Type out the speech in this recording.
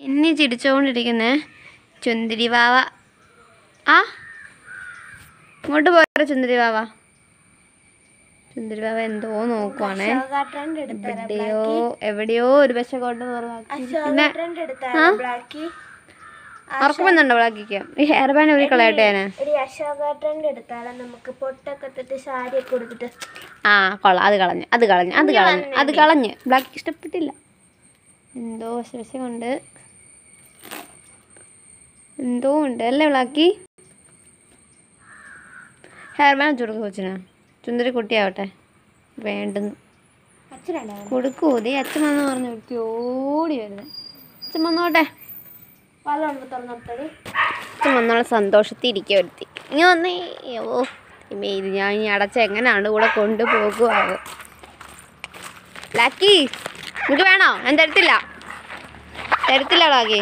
എന്നെ ചിരിച്ചോണ്ടിരിക്കുന്നേ ചുന്തിരി വാവ. ആ? ഇങ്ങോട്ട് പോയാ ചുന്തിരി വാവ. ചുന്തിരി വാവ എന്തോ നോക്കുവാണ്. എവിടെയോ എവിടെയോ ഒരു പശ കൊണ്ട് പിന്നെ ട്രെൻഡ് ബ്ലാക്കിക്ക്? ഈ ഹെയർ ബാൻഡ് ഒരു കളയട്ടെ ഞാൻ ആ കൊള്ളാം. അത് കളഞ്ഞ് അത് കളഞ്ഞ് അത് കളഞ്ഞ് അത് കളഞ്ഞ്. ബ്ലാക്ക് ഇഷ്ടപ്പെട്ടില്ല. എന്തോ വശ കൊണ്ട് എന്തോ ഉണ്ട്. അല്ലേ വിളാക്കി? ഹെയർ ബാൻഡ് ചുടുക്ക് കൊച്ചിന്. ചുന്ദരി കുട്ടിയാവട്ടെ. വേണ്ടെന്ന് കൊടുക്കൂ. ദേ അച്ഛൻ വന്ന് പറഞ്ഞു വ്യക്തി ഓടി വരുന്നത് അച്ഛൻ വന്നോട്ടെ. അച്ഛൻ വന്നുള്ള സന്തോഷത്തിൽ ഇരിക്കുക വരുത്തി ഇനി വന്നേ. ഓ ഇത് ഞാൻ ഇനി അടച്ച എങ്ങനെയാണ് കൂടെ കൊണ്ടുപോകുവാവ് ലാക്കി നിനക്ക് വേണോ? ഞാൻ തരത്തില്ല. തരത്തില്ല ലാക്കി